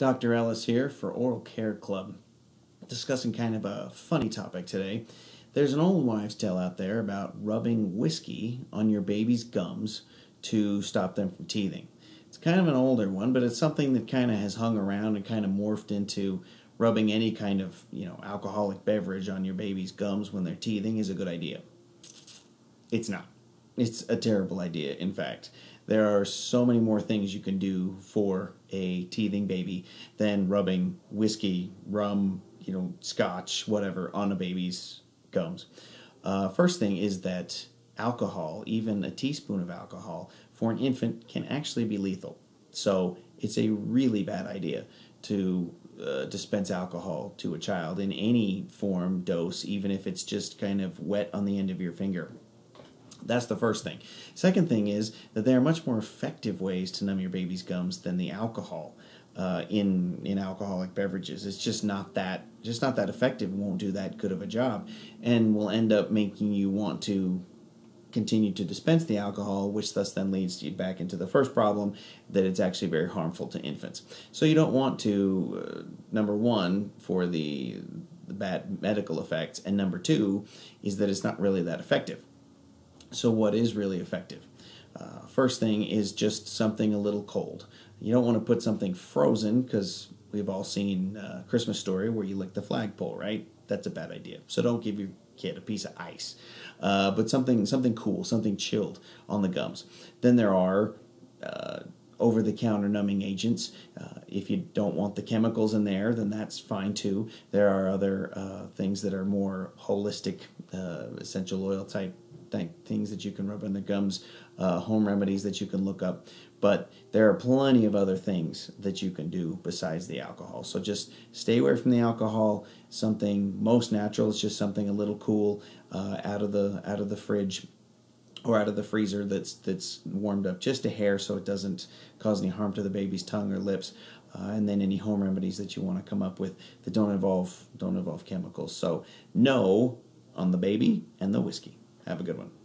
Dr. Ellis here for Oral Care Club, discussing kind of a funny topic today. There's an old wives' tale out there about rubbing whiskey on your baby's gums to stop them from teething. It's kind of an older one, but it's something that kind of has hung around and kind of morphed into rubbing any kind of, you know, alcoholic beverage on your baby's gums when they're teething is a good idea. It's not. It's a terrible idea, in fact. There are so many more things you can do for a teething baby than rubbing whiskey, rum, you know, scotch, whatever, on a baby's gums. Uh, first thing is that alcohol, even a teaspoon of alcohol, for an infant can actually be lethal. So it's a really bad idea to uh, dispense alcohol to a child in any form, dose, even if it's just kind of wet on the end of your finger. That's the first thing. Second thing is that there are much more effective ways to numb your baby's gums than the alcohol uh, in in alcoholic beverages. It's just not that just not that effective. Won't do that good of a job, and will end up making you want to continue to dispense the alcohol, which thus then leads you back into the first problem that it's actually very harmful to infants. So you don't want to uh, number one for the the bad medical effects, and number two is that it's not really that effective. So, what is really effective? Uh, first thing is just something a little cold. You don't want to put something frozen because we've all seen uh, Christmas Story where you lick the flagpole, right? That's a bad idea. So don't give your kid a piece of ice, uh, but something something cool, something chilled on the gums. Then there are uh, over the counter numbing agents. Uh, if you don't want the chemicals in there, then that's fine too. There are other uh, things that are more holistic, uh, essential oil type th- things that you can rub on the gums, uh, home remedies that you can look up. But there are plenty of other things that you can do besides the alcohol. So just stay away from the alcohol. Something most natural It's just something a little cool uh, out of the out of the fridge or out of the freezer that's that's warmed up just a hair so it doesn't cause any harm to the baby's tongue or lips uh, and then any home remedies that you want to come up with that don't involve don't involve chemicals so no on the baby and the whiskey have a good one